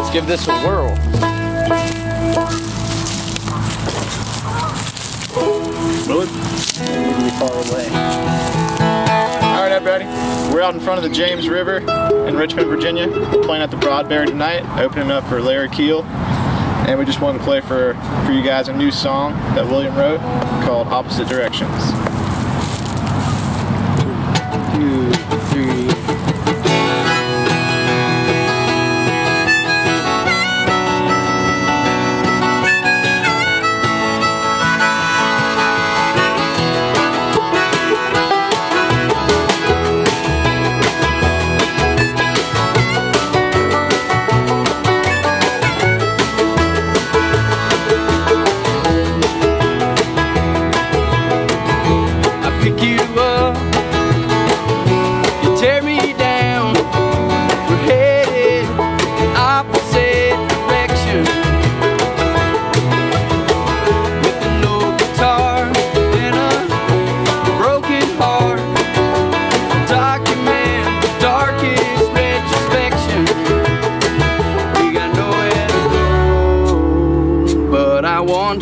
Let's give this a whirl. It. far away. All right, everybody. We're out in front of the James River in Richmond, Virginia. Playing at the Broadberry tonight, opening up for Larry Keel. And we just wanted to play for, for you guys a new song that William wrote called Opposite Directions. Two.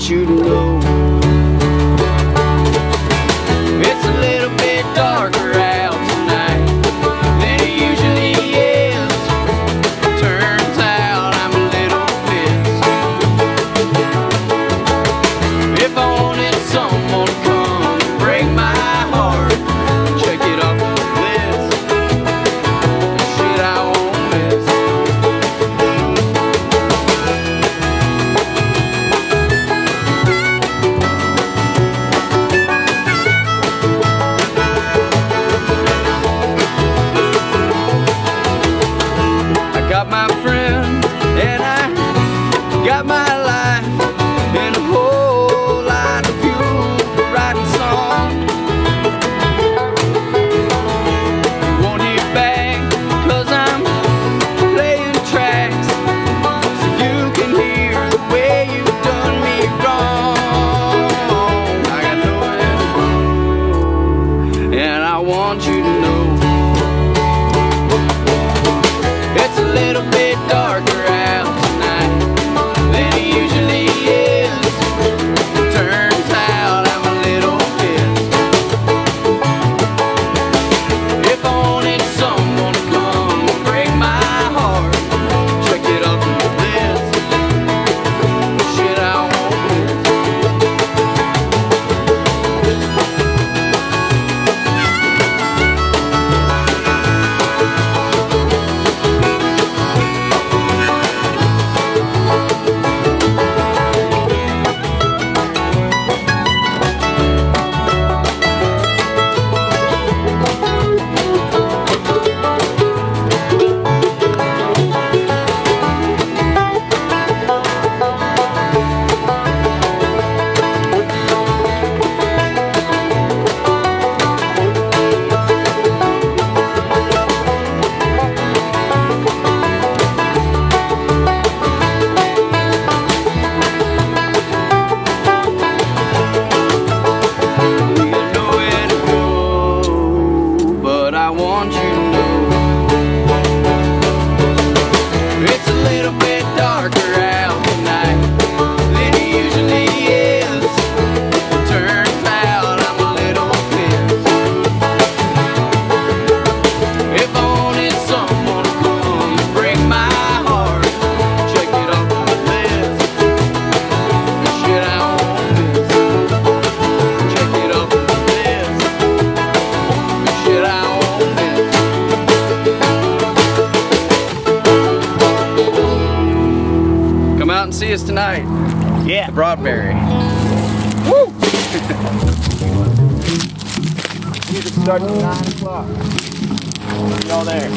you know. I want you. and see us tonight. Yeah. The Broadberry. Woo! At 9 o'clock. Y'all there.